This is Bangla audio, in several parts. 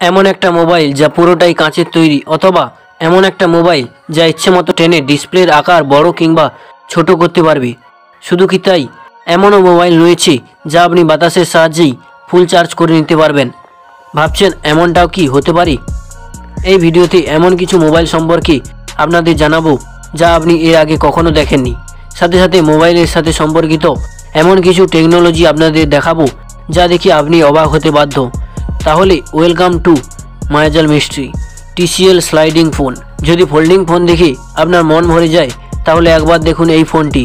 এমন একটা মোবাইল যা পুরোটাই কাঁচের তৈরি, অথবা এমন একটা মোবাইল যা ইচ্ছে মতো টেনে ডিসপ্লের আকার বড় কিংবা ছোট করতে পারবে। শুধু কি তাই? এমনও মোবাইল রয়েছে যা আপনি বাতাসের সাহায্যেই ফুল চার্জ করে নিতে পারবেন। ভাবছেন এমনটাও কি হতে পারে? এই ভিডিওতে এমন কিছু মোবাইল সম্পর্কে আপনাদের জানাব, যা আপনি এর আগে কখনো দেখেননি। সাথে সাথে মোবাইলের সাথে সম্পর্কিত এমন কিছু টেকনোলজি আপনাদের দেখাবো, যা দেখে আপনি অবাক হতে বাধ্য। তাহলে ওয়েলকাম টু মায়াজাল মিস্ট্রি টিসিএল স্লাইডিং ফোন যদি ফোল্ডিং ফোন দেখে আপনার মন ভরে যায়, তাহলে একবার দেখুন এই ফোনটি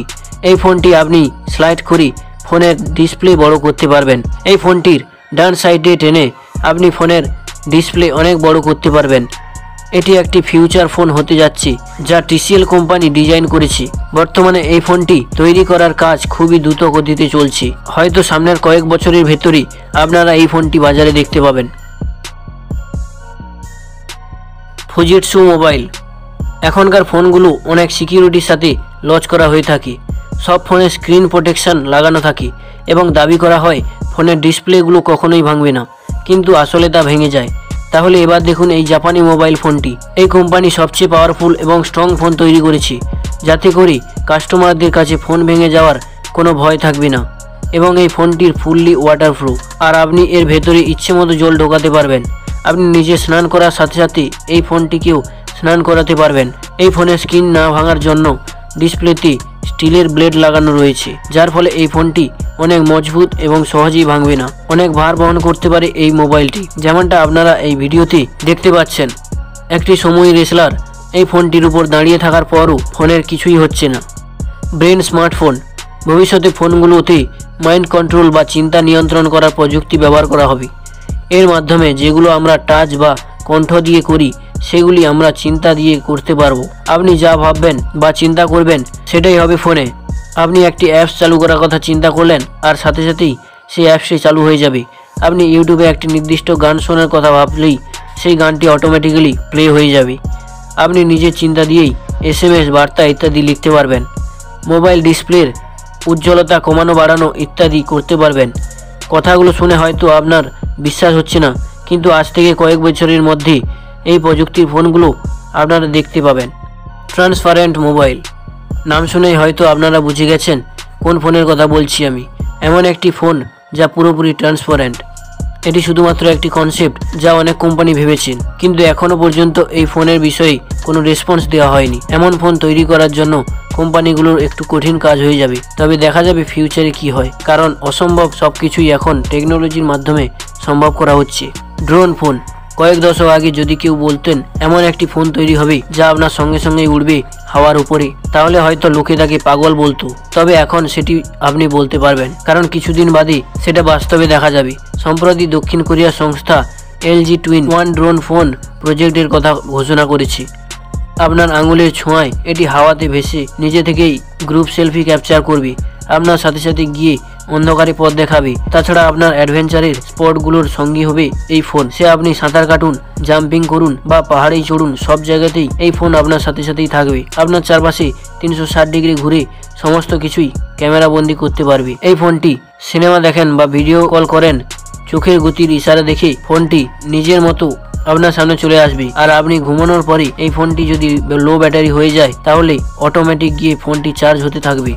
এই ফোনটি আপনি স্লাইড করে ফোনের ডিসপ্লে বড় করতে পারবেন। এই ফোনটির ডান সাইডে টেনে আপনি ফোনের ডিসপ্লে অনেক বড় করতে পারবেন। এটি একটি ফিউচার ফোন হতে যাচ্ছে, যা টিসিএল কোম্পানি ডিজাইন করেছে। বর্তমানে এই ফোনটি তৈরি করার কাজ খুবই দ্রুত গতিতে চলছে। হয়তো সামনের কয়েক বছরের ভেতরেই আপনারা এই ফোনটি বাজারে দেখতে পাবেন। ফুজিটসু মোবাইল এখনকার ফোনগুলো অনেক সিকিউরিটির সাথে লঞ্চ করা হয়ে থাকে। সব ফোনে স্ক্রিন প্রোটেকশন লাগানো থাকে এবং দাবি করা হয় ফোনের ডিসপ্লেগুলো কখনোই ভাঙবে না। কিন্তু আসলে তা ভেঙে যায়। তাহলে এবার দেখুন এই জাপানি মোবাইল ফোনটি। এই কোম্পানি সবচেয়ে পাওয়ারফুল এবং স্ট্রং ফোন তৈরি করেছে। যাতে করে কাস্টমারদের কাছে ফোন ভেঙে যাওয়ার কোনো ভয় থাকবে না। এবং এই ফোনটির ফুললি ওয়াটারপ্রুফ আর আপনি এর ভেতরে ইচ্ছে মতো জল ঢোকাতে পারবেন। আপনি নিজে স্নান করার সাথে সাথে এই ফোনটিকেও স্নান করাতে পারবেন। এই ফোনের স্ক্রিন না ভাঙার জন্য ডিসপ্লেতে স্টিলের ব্লেড লাগানো রয়েছে, যার ফলে এই ফোনটি অনেক মজবুত এবং সহজেই ভাঙবে না। অনেক ভার বহন করতে পারে এই মোবাইলটি, যেমনটা আপনারা এই ভিডিওতে দেখতে পাচ্ছেন। একটি সময় রেসলার এই ফোনটির উপর দাঁড়িয়ে থাকার পরও ফোনের কিছুই হচ্ছে না। ব্রেন স্মার্টফোন, ভবিষ্যতে ফোনগুলোতে মাইন্ড কন্ট্রোল বা চিন্তা নিয়ন্ত্রণ করার প্রযুক্তি ব্যবহার করা হবে। এর মাধ্যমে যেগুলো আমরা টাচ বা কণ্ঠ দিয়ে করি সেগুলি আমরা চিন্তা দিয়ে করতে পারব। আপনি যা ভাববেন বা চিন্তা করবেন, সেটাই হবে ফোনে। আপনি একটি অ্যাপস চালু করার কথা চিন্তা করলেন, আর সাথে সাথেই সেই অ্যাপসটি চালু হয়ে যাবে। আপনি ইউটিউবে একটি নির্দিষ্ট গান শোনার কথা ভাবলেই সেই গানটি অটোমেটিক্যালি প্লে হয়ে যাবে। আপনি নিজের চিন্তা দিয়েই এস এম এস বার্তা ইত্যাদি লিখতে পারবেন। মোবাইল ডিসপ্লের উজ্জ্বলতা কমানো, বাড়ানো ইত্যাদি করতে পারবেন। কথাগুলো শুনে হয়তো আপনার বিশ্বাস হচ্ছে না, কিন্তু আজ থেকে কয়েক বছরের মধ্যে এই প্রযুক্তির ফোনগুলো আপনারা দেখতে পাবেন। ট্রান্সপারেন্ট মোবাইল নাম শুনেই হয়তো আপনারা বুঝে গেছেন কোন ফোনের কথা বলছি আমি। এমন একটি ফোন যা পুরোপুরি ট্রান্সপারেন্ট এটি শুধুমাত্র একটি কনসেপ্ট যা অনেক কোম্পানি ভেবেছেন। কিন্তু এখনও পর্যন্ত এই ফোনের বিষয়ে কোনো রেসপন্স দেওয়া হয়নি। এমন ফোন তৈরি করার জন্য কোম্পানিগুলোর একটু কঠিন কাজ হয়ে যাবে। তবে দেখা যাবে ফিউচারে কি হয়। কারণ অসম্ভব সব কিছুই এখন টেকনোলজির মাধ্যমে সম্ভব করা হচ্ছে। ড্রোন ফোন কয়েক দশক আগে যদি কেউ বলতেন, এমন একটি ফোন তৈরি হবে যা আপনার সঙ্গে সঙ্গে উড়বে হাওয়ার উপরে, তাহলে হয়তো লোকে তাকে পাগল বলতো। তবে এখন সেটি আপনি বলতে পারবেন, কারণ কিছুদিন বাদে সেটা বাস্তবে দেখা যাবে। সম্প্রতি দক্ষিণ কোরিয়া সংস্থা LG twin one drone phone প্রজেক্টের কথা ঘোষণা করেছে। আপনার আঙুলের ছোঁয়ায় এটি হাওয়াতে ভেসে নিজে থেকেই গ্রুপ সেলফি ক্যাপচার করবে। আপনার সাথে সাথে গিয়ে অন্ধকারে পথ দেখাবে। তাছাড়া আপনার অ্যাডভেঞ্চারের স্পটগুলোর সঙ্গী হবে এই ফোন সে আপনি সাঁতার কাটুন জাম্পিং করুন বা পাহাড়েই চড়ুন, সব জায়গাতেই এই ফোন আপনার সাথে সাথেই থাকবে। আপনার চারপাশে তিনশো ষাট ডিগ্রি ঘুরে সমস্ত কিছুই ক্যামেরা বন্দি করতে পারবে। এই ফোনটি সিনেমা দেখেন বা ভিডিও কল করেন, চোখের গতির ইশারা দেখে ফোনটি নিজের মতো আপনার সামনে চলে আসবে। আর আপনি ঘুমানোর পরে এই ফোনটি যদি লো ব্যাটারি হয়ে যায়, তাহলে অটোমেটিক গিয়ে ফোনটি চার্জ হতে থাকবে।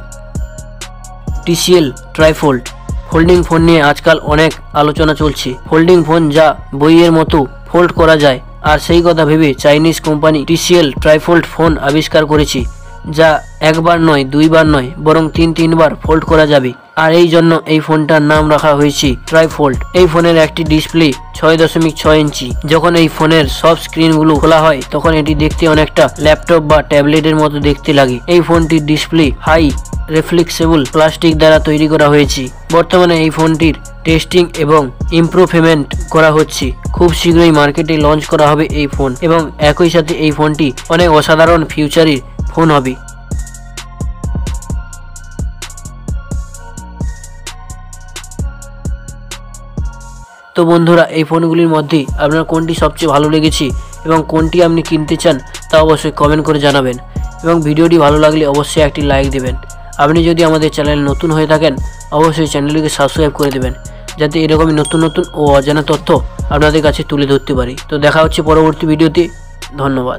টিসিএল ট্রাইফোল্ড ফোল্ডিং ফোন নিয়ে আজকাল অনেক আলোচনা চলছে। ফোল্ডিং ফোন যা বইয়ের মতো ফোল্ড করা যায়। আর সেই কথা ভেবে Chinese company TCL trifold phone আবিষ্কার করেছে। যা একবার নয়, দুইবার নয়, বরং তিন, তিনবার ফোল্ড করা যাবে। আর এই জন্য এই ফোনটার নাম রাখা হয়েছে ট্রাইফোল্ড এই ফোনের একটি ডিসপ্লে ছয় দশমিক ছয় ইঞ্চি। যখন এই ফোনের সব স্ক্রিনগুলো খোলা হয়, তখন এটি দেখতে অনেকটা ল্যাপটপ বা ট্যাবলেটের মতো দেখতে লাগে। এই ফোনটির ডিসপ্লে হাই রিফ্লেক্সেবল প্লাস্টিক দ্বারা তৈরি করা হয়েছে। বর্তমানে এই ফোনটির টেস্টিং এবং ইমপ্রুভমেন্ট করা হচ্ছে। খুব শীঘ্রই মার্কেটে লঞ্চ করা হবে এই ফোন। এবং একই সাথে এই ফোনটি অনেক অসাধারণ ফিউচারের ফোন হবে তো বন্ধুরা, এই ফোনগুলির মধ্যে আপনার কোনটি সবচেয়ে ভালো লেগেছে এবং কোনটি আপনি কিনতে চান তা অবশ্যই কমেন্ট করে জানাবেন এবং ভিডিওটি ভালো লাগলে অবশ্যই একটি লাইক দেবেন। আপনি যদি আমাদের চ্যানেল নতুন হয়ে থাকেন, অবশ্যই চ্যানেলটিকে সাবস্ক্রাইব করে দেবেন, যাতে এরকমই নতুন নতুন ও অজানা তথ্য আপনাদের কাছে তুলে ধরতে পারি। তো দেখা হচ্ছে পরবর্তী ভিডিওতে। ধন্যবাদ।